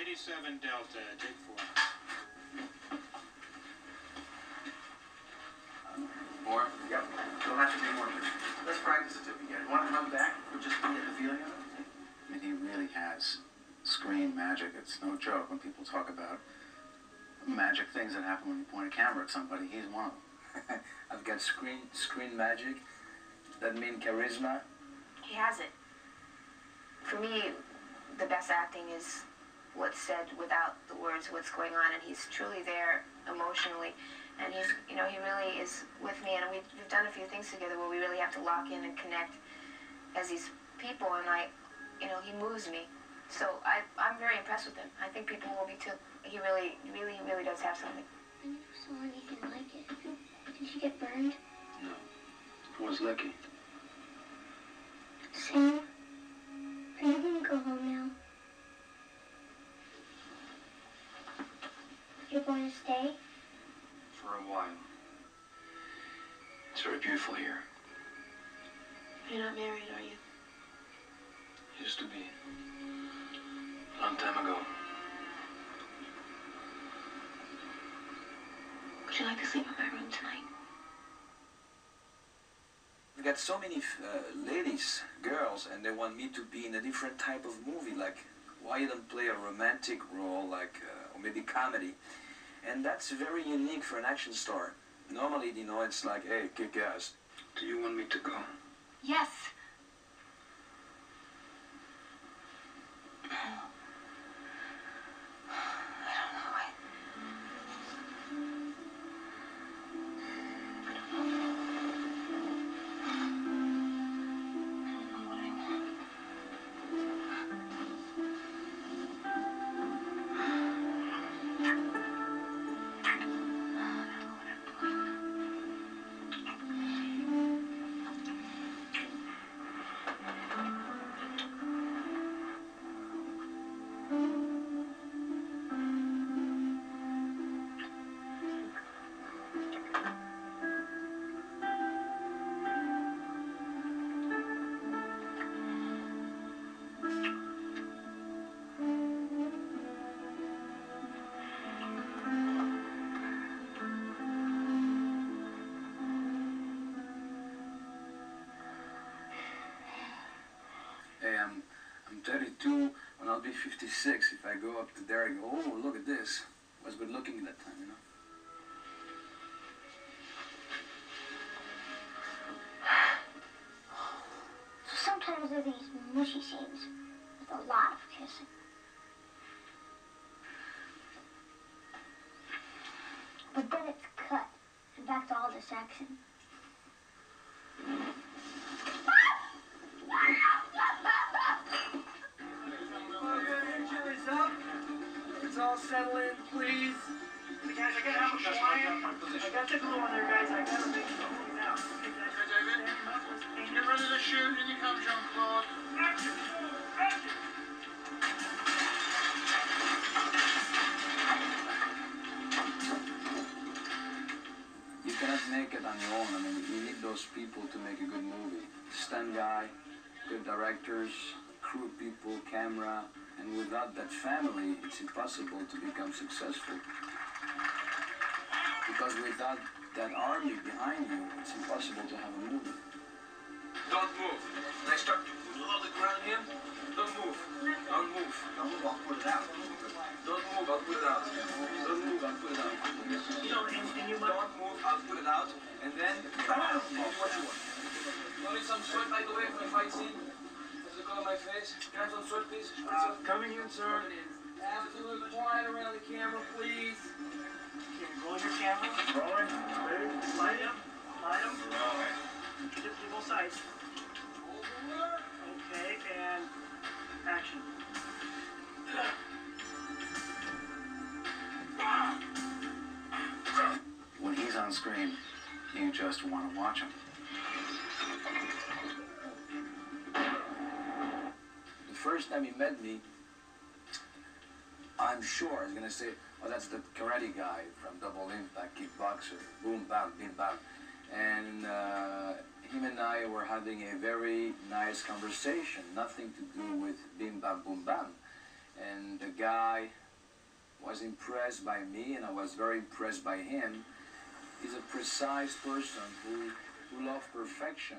87 Delta, take four. More? Yep, so that should be more. Let's practice it again. Want to run back or just get the feeling of it? I mean, he really has screen magic. It's no joke when people talk about magic things that happen when you point a camera at somebody. He's one of them. I've got screen screen magic. That mean charisma. He has it. For me, the best acting is what's said without the words, what's going on, and he's truly there emotionally. And he's, you know, he really is with me, and we've, we've done a few things together where we really have to lock in and connect as these people, and I, you know, he moves me. So I, I'm very impressed with him. I think people will be too. He really, really, really does have something. I never saw anything like it. Did you get burned? No. I was lucky. Sam, are you gonna go home now? You're going to stay? For a while. It's very beautiful here. You're not married, are you? Used to be. A long time ago. Would you like to sleep in my room tonight? We've got so many uh, ladies, girls, and they want me to be in a different type of movie. Like, why you don't play a romantic role, like, uh, or maybe comedy? And that's very unique for an action star. Normally, you know, it's like, hey, kick ass. Do you want me to go? Yes. 52 and I'll be 56 if I go up to there and go, oh, look at this. I was good looking at that time, you know. So sometimes there are these mushy scenes with a lot of kissing. But then it's cut and back to all this action. Let's settle in, please. Guys, I gotta have a client. I got the glue on there, guys. I gotta make sure it's out. Okay, guys. Okay, David. Get ready to shoot, and you come, Jean-Claude. Action! Action! You cannot make it on your own. I mean, you need those people to make a good movie. Stand guy, good directors, crew people, camera, and without that family, it's impossible to become successful. Because without that army behind you, it's impossible to have a movie. Don't move. When I start to put all the ground here, don't move. Don't move. Don't move, I'll put it out. Don't move, I'll put it out. Don't move, I'll put it out. You know, and, and you might... Don't move, I'll put it out, and then what you want. You need some sweat by the way for the fight scene? Does it go on my face? Can I have some sweat, please? Uh, coming in, sir. Absolute quiet around the camera, please. Okay, roll your camera. Rolling. Ready? Light him. Light him. Just do both sides. Okay, and action. When he's on screen, you just want to watch him. First time he met me, I'm sure he's gonna say, "Oh, that's the karate guy from Double Impact, kickboxer, boom bam, bim bam," and uh, him and I were having a very nice conversation, nothing to do with bim bam, boom bam, and the guy was impressed by me, and I was very impressed by him. He's a precise person who who loves perfection